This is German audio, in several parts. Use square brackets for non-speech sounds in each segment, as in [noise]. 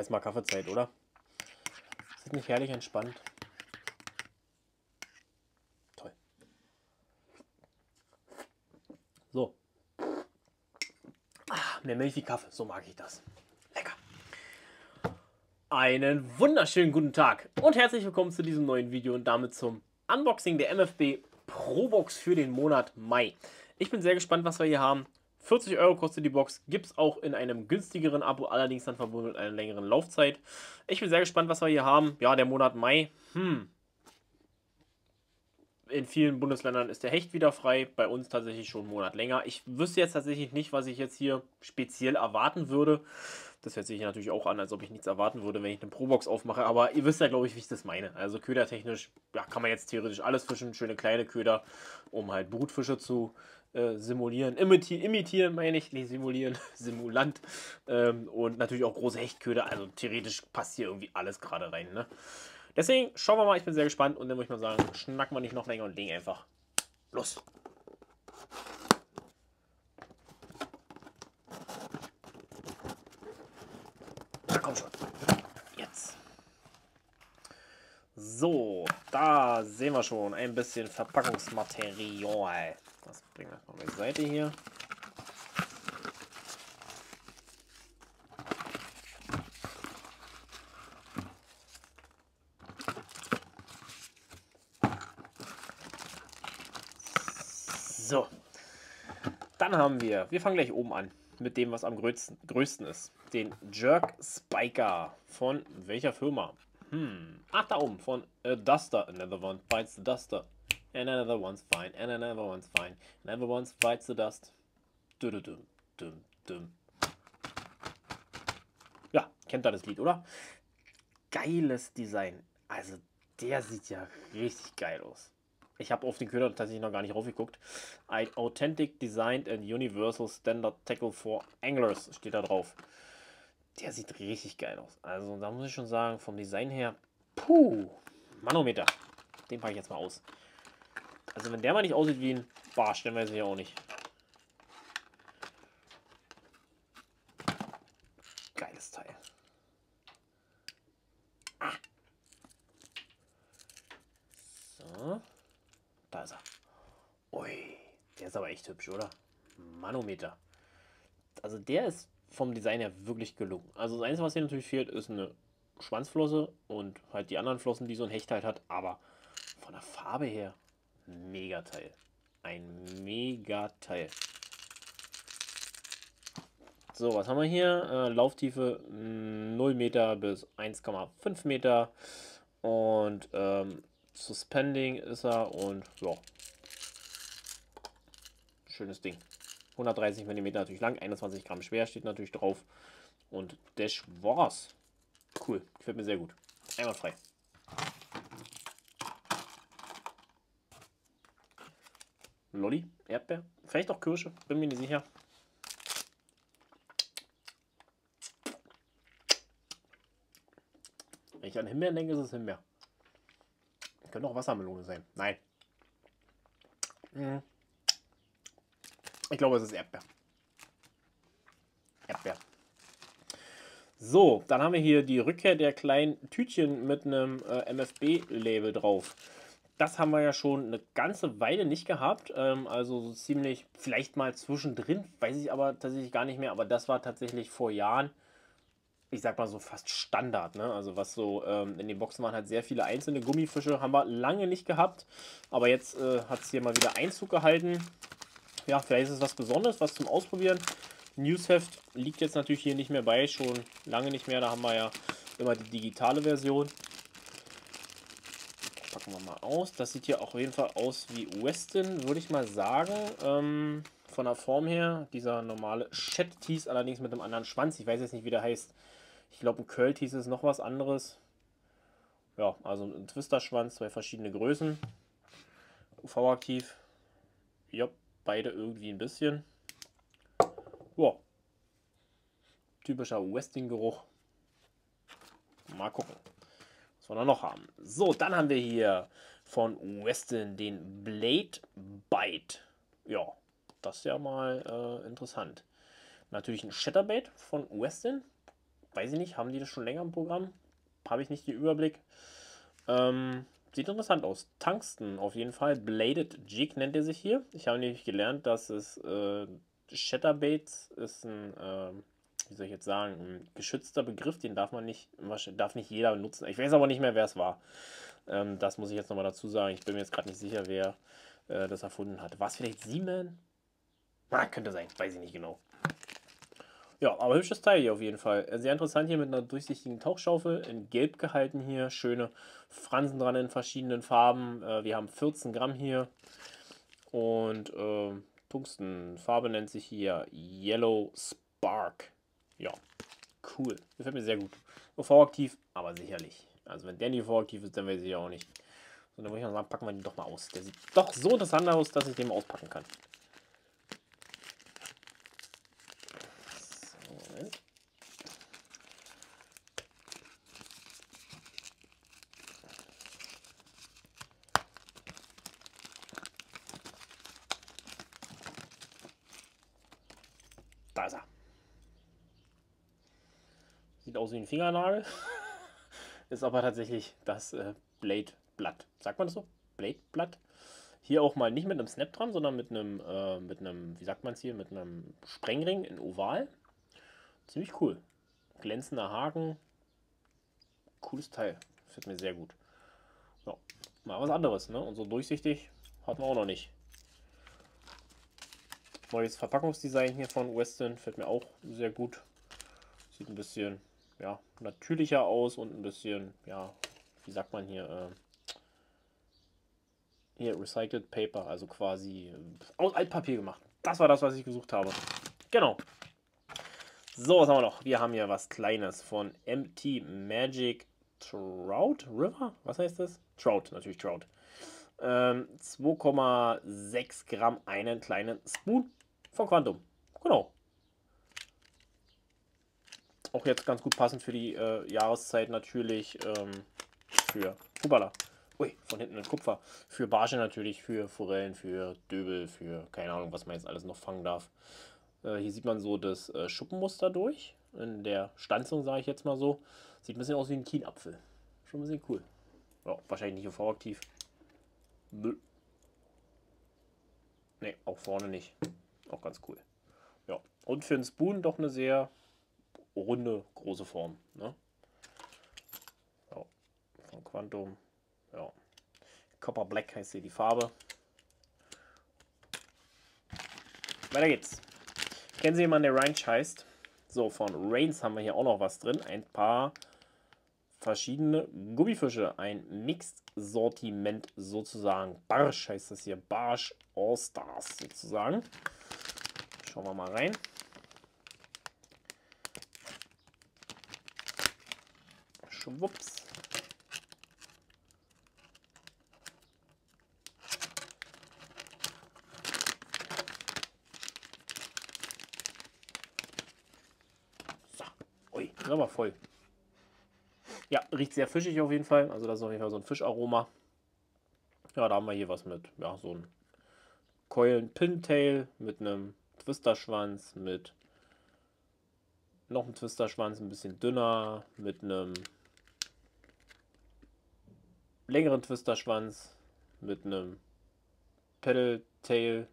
Jetzt mal Kaffeezeit, oder? Ist das nicht herrlich entspannt? Toll. So. Ah, mehr Milch wie Kaffee, so mag ich das. Lecker. Einen wunderschönen guten Tag und herzlich willkommen zu diesem neuen Video und damit zum Unboxing der MFB Pro Box für den Monat Mai. Ich bin sehr gespannt, was wir hier haben. 40 Euro kostet die Box, gibt es auch in einem günstigeren Abo, allerdings dann verbunden mit einer längeren Laufzeit. Ich bin sehr gespannt, was wir hier haben. Ja, der Monat Mai, hm. In vielen Bundesländern ist der Hecht wieder frei, bei uns tatsächlich schon einen Monat länger. Ich wüsste jetzt tatsächlich nicht, was ich jetzt hier speziell erwarten würde. Das hört sich natürlich auch an, als ob ich nichts erwarten würde, wenn ich eine Pro-Box aufmache. Aber ihr wisst ja, glaube ich, wie ich das meine. Also ködertechnisch ja, kann man jetzt theoretisch alles fischen. Schöne kleine Köder, um halt Brutfische zu äh, simulieren, imitieren, imitieren meine ich, nicht simulieren, [laughs] Simulant. Ähm, und natürlich auch große Hechtköder, also theoretisch passt hier irgendwie alles gerade rein. Ne? Deswegen schauen wir mal, ich bin sehr gespannt und dann würde ich mal sagen, schnacken wir nicht noch länger und legen einfach los. Na komm schon. Jetzt. So, da sehen wir schon ein bisschen Verpackungsmaterial. Das bringen wir mal beiseite hier. So. Dann haben wir, wir fangen gleich oben an mit dem, was am größten, größten ist. Den Jerk Spiker. Von welcher Firma? Hm. Ach, da oben. Von A Duster. Another one bites the Duster. And another one's fine. And another one's fine. Another one's bites the dust. Dum, dum, dum, dum. Ja, kennt ihr das Lied, oder? Geiles Design. Also, der sieht ja richtig geil aus. Ich habe auf den Köder tatsächlich noch gar nicht raufgeguckt. Ein Authentic Designed and Universal Standard Tackle for Anglers steht da drauf. Der sieht richtig geil aus. Also da muss ich schon sagen, vom Design her, puh, Manometer. Den packe ich jetzt mal aus. Also wenn der mal nicht aussieht wie ein Barsch, dann weiß ich auch nicht. Geiles Teil. Ah. So. Da ist er. Ui, der ist aber echt hübsch, oder? Manometer. Also der ist vom Design her wirklich gelungen. Also das Einzige, was hier natürlich fehlt, ist eine Schwanzflosse und halt die anderen Flossen, die so ein Hecht halt hat. Aber von der Farbe her, mega Teil. Ein mega Teil. So, was haben wir hier? Äh, Lauftiefe 0 Meter bis 1,5 Meter. Und ähm, Suspending ist er und ja. Schönes Ding. 130 mm natürlich lang, 21 Gramm schwer steht natürlich drauf. Und das war's. Cool, gefällt mir sehr gut. Einmal frei. Lolli, Erdbeer, vielleicht auch Kirsche, bin mir nicht sicher. Wenn ich an Himbeeren denke, ist es Himbeer. Könnte auch Wassermelone sein. Nein. Ich glaube, es ist Erdbeer. Erdbeer. So, dann haben wir hier die Rückkehr der kleinen Tütchen mit einem äh, MFB-Label drauf. Das haben wir ja schon eine ganze Weile nicht gehabt. Ähm, also so ziemlich, vielleicht mal zwischendrin, weiß ich aber tatsächlich gar nicht mehr. Aber das war tatsächlich vor Jahren ich sag mal so fast Standard, ne? Also was so ähm, in den Boxen waren halt sehr viele einzelne Gummifische, haben wir lange nicht gehabt, aber jetzt äh, hat es hier mal wieder Einzug gehalten. Ja, vielleicht ist es was Besonderes, was zum Ausprobieren. Newsheft liegt jetzt natürlich hier nicht mehr bei, schon lange nicht mehr, da haben wir ja immer die digitale Version. Packen wir mal aus. Das sieht hier auch auf jeden Fall aus wie Weston, würde ich mal sagen. Ähm, von der Form her, dieser normale Tees, allerdings mit einem anderen Schwanz. Ich weiß jetzt nicht, wie der heißt. Ich glaube, ein Curl Tees ist noch was anderes. Ja, also ein Twister-Schwanz, zwei verschiedene Größen. UV-aktiv. Ja, beide irgendwie ein bisschen. Ja. Typischer Westing-Geruch. Mal gucken, was wir da noch haben. So, dann haben wir hier von Weston den Blade Bite. Ja, das ist ja mal äh, interessant. Natürlich ein Shatterbait von Weston weiß ich nicht, haben die das schon länger im Programm? Habe ich nicht den Überblick. Ähm, sieht interessant aus. Tungsten auf jeden Fall. Bladed Jig nennt er sich hier. Ich habe nämlich gelernt, dass es äh, Shatterbaits ist ein, äh, wie soll ich jetzt sagen, ein geschützter Begriff, den darf man nicht, darf nicht jeder benutzen. Ich weiß aber nicht mehr, wer es war. Ähm, das muss ich jetzt nochmal dazu sagen. Ich bin mir jetzt gerade nicht sicher, wer äh, das erfunden hat. War es vielleicht Siemens? Ah, könnte sein, weiß ich nicht genau. Ja, aber hübsches Teil hier auf jeden Fall. Sehr interessant hier mit einer durchsichtigen Tauchschaufel, in Gelb gehalten hier. Schöne Fransen dran in verschiedenen Farben. Äh, wir haben 14 Gramm hier. Und äh, Tungstenfarbe nennt sich hier Yellow Spark. Ja, cool. Gefällt mir sehr gut. UV-aktiv, aber sicherlich. Also wenn der nicht UV-aktiv ist, dann weiß ich auch nicht. So, dann würde ich mal sagen, packen wir den doch mal aus. Der sieht doch so interessant aus, dass ich den mal auspacken kann. Da ist er. Sieht aus wie ein Fingernagel. [laughs] ist aber tatsächlich das äh, Blade-Blatt. Sagt man das so? Blade-Blatt. Hier auch mal nicht mit einem Snap dran, sondern mit einem, äh, mit einem, wie sagt man es hier, mit einem Sprengring in Oval. Ziemlich cool. Glänzender Haken. Cooles Teil. Gefällt mir sehr gut. Ja, mal was anderes, ne? Und so durchsichtig hatten wir auch noch nicht. Neues Verpackungsdesign hier von Weston fällt mir auch sehr gut. Sieht ein bisschen ja, natürlicher aus und ein bisschen, ja, wie sagt man hier, äh, hier Recycled Paper, also quasi äh, aus Altpapier gemacht. Das war das, was ich gesucht habe. Genau. So, was haben wir noch? Wir haben hier was Kleines von MT Magic Trout River. Was heißt das? Trout, natürlich Trout. Ähm, 2,6 Gramm einen kleinen Spoon von Quantum. Genau. Auch jetzt ganz gut passend für die äh, Jahreszeit natürlich. Ähm, für Hubala. Ui, von hinten ein Kupfer. Für Barsche natürlich, für Forellen, für Döbel, für keine Ahnung, was man jetzt alles noch fangen darf. Äh, hier sieht man so das äh, Schuppenmuster durch. In der Stanzung, sage ich jetzt mal so. Sieht ein bisschen aus wie ein Kienapfel. Schon ein bisschen cool. Ja, wahrscheinlich nicht UV-aktiv. Nö. Ne, auch vorne nicht. Auch ganz cool. Ja, und für einen Spoon doch eine sehr runde, große Form. Ne? Ja, von Quantum. Ja. Copper Black heißt hier die Farbe. Weiter geht's. Kennen Sie jemanden, der Ranch heißt? So, von Rains haben wir hier auch noch was drin. Ein paar verschiedene Gummifische. Ein Mixed-Sortiment sozusagen. Barsch heißt das hier. Barsch All-Stars sozusagen. Schauen wir mal rein. Schwupps. So. Ui, ist aber voll. Ja, riecht sehr fischig auf jeden Fall. Also das ist auf jeden Fall so ein Fischaroma. Ja, da haben wir hier was mit, ja, so ein Keulen Pintail mit einem Twisterschwanz mit noch einem Twisterschwanz, ein bisschen dünner, mit einem längeren Twisterschwanz, mit einem Pedal Tail.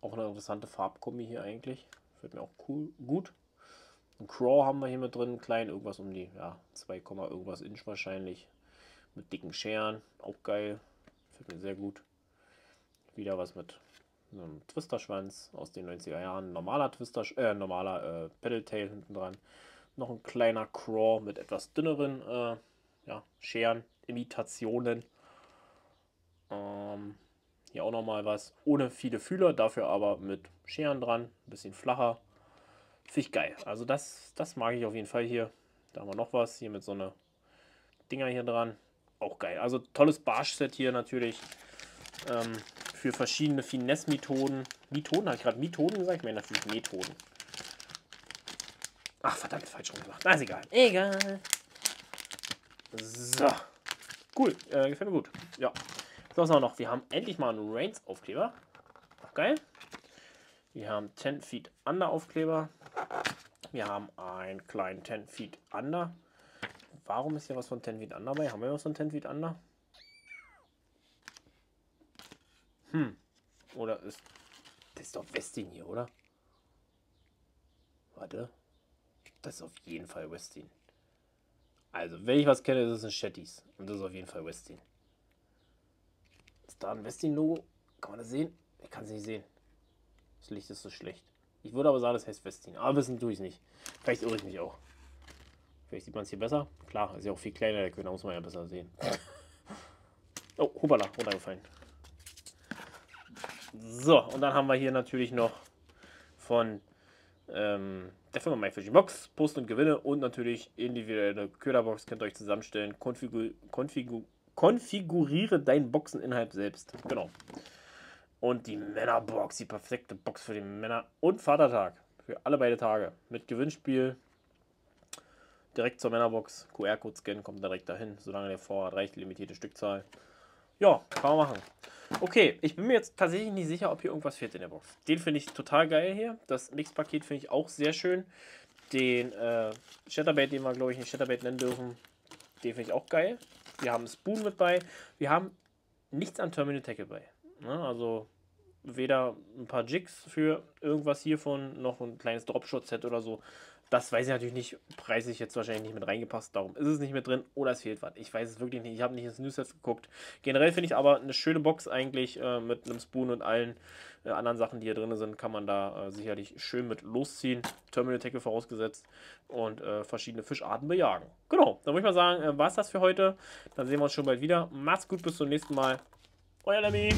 Auch eine interessante Farbkombi hier eigentlich. Fällt mir auch cool, gut. Ein Craw haben wir hier mit drin, klein, irgendwas um die ja, 2, irgendwas Inch wahrscheinlich. Mit dicken Scheren, auch geil. Fällt mir sehr gut. Wieder was mit einem Twisterschwanz aus den 90er Jahren. Normaler Twister, äh, normaler äh, Pedal Tail hinten dran. Noch ein kleiner Craw mit etwas dünneren äh, ja, Scheren, Imitationen. Ähm, hier auch nochmal was ohne viele Fühler, dafür aber mit Scheren dran. Ein bisschen flacher. Finde ich geil. Also das, das mag ich auf jeden Fall hier. Da haben wir noch was. Hier mit so einer Dinger hier dran. Auch geil. Also tolles Barsch-Set hier natürlich. Ähm, für verschiedene Finesse-Methoden. Methoden, habe ich gerade Methoden gesagt? Ich meine natürlich Methoden. Ach, verdammt, falsch rum gemacht. Na, ist egal. Egal. So. Cool, äh, gefällt mir gut. Ja. So, was haben wir noch? Wir haben endlich mal einen Reigns-Aufkleber. Geil. Wir haben 10 Feet Under Aufkleber. Wir haben einen kleinen 10 Feet Under. Warum ist hier was von 10 Feet Under bei? Haben wir was von 10 Feet Under? Hm. Oder ist... Das ist doch Westin hier, oder? Warte. Das ist auf jeden Fall Westin. Also, wenn ich was kenne, ist es ein Shetties. Und das ist auf jeden Fall Westin. Ist da ein Westin-Logo? Kann man das sehen? Ich kann es nicht sehen. Das Licht ist so schlecht. Ich würde aber sagen, das heißt Westin. Aber wissen tue ich es nicht. Vielleicht irre ich mich auch. Vielleicht sieht man es hier besser. Klar, ist ja auch viel kleiner, der Köder muss man ja besser sehen. [laughs] oh, hupala, runtergefallen. So, und dann haben wir hier natürlich noch von ähm, der Firma MyFishing Box, Post und Gewinne und natürlich individuelle Köderbox könnt ihr euch zusammenstellen. Konfigur, konfigur, konfiguriere deinen Boxeninhalt selbst. Genau. Und die Männerbox, die perfekte Box für den Männer- und Vatertag. Für alle beide Tage. Mit Gewinnspiel. Direkt zur Männerbox. QR-Code scannen, kommt direkt dahin, solange der Vorrat reicht, limitierte Stückzahl. Ja, kann man machen. Okay, ich bin mir jetzt tatsächlich nicht sicher, ob hier irgendwas fehlt in der Box. Den finde ich total geil hier. Das Mix-Paket finde ich auch sehr schön. Den äh, Shatterbait, den wir glaube ich nicht Shatterbait nennen dürfen, den finde ich auch geil. Wir haben Spoon mit bei. Wir haben nichts an Terminal Tackle bei. Ne? Also weder ein paar Jigs für irgendwas hiervon, noch ein kleines Dropshot-Set oder so. Das weiß ich natürlich nicht, preislich jetzt wahrscheinlich nicht mit reingepasst, darum ist es nicht mit drin oder es fehlt was. Ich weiß es wirklich nicht, ich habe nicht ins Newsset geguckt. Generell finde ich aber eine schöne Box eigentlich äh, mit einem Spoon und allen äh, anderen Sachen, die hier drin sind, kann man da äh, sicherlich schön mit losziehen. Terminal Tackle vorausgesetzt und äh, verschiedene Fischarten bejagen. Genau, dann würde ich mal sagen, äh, war es das für heute. Dann sehen wir uns schon bald wieder. Macht's gut, bis zum nächsten Mal. Euer Lemmy.